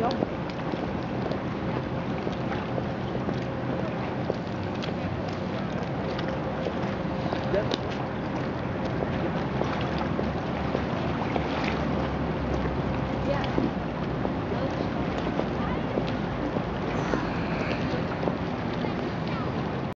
jobb.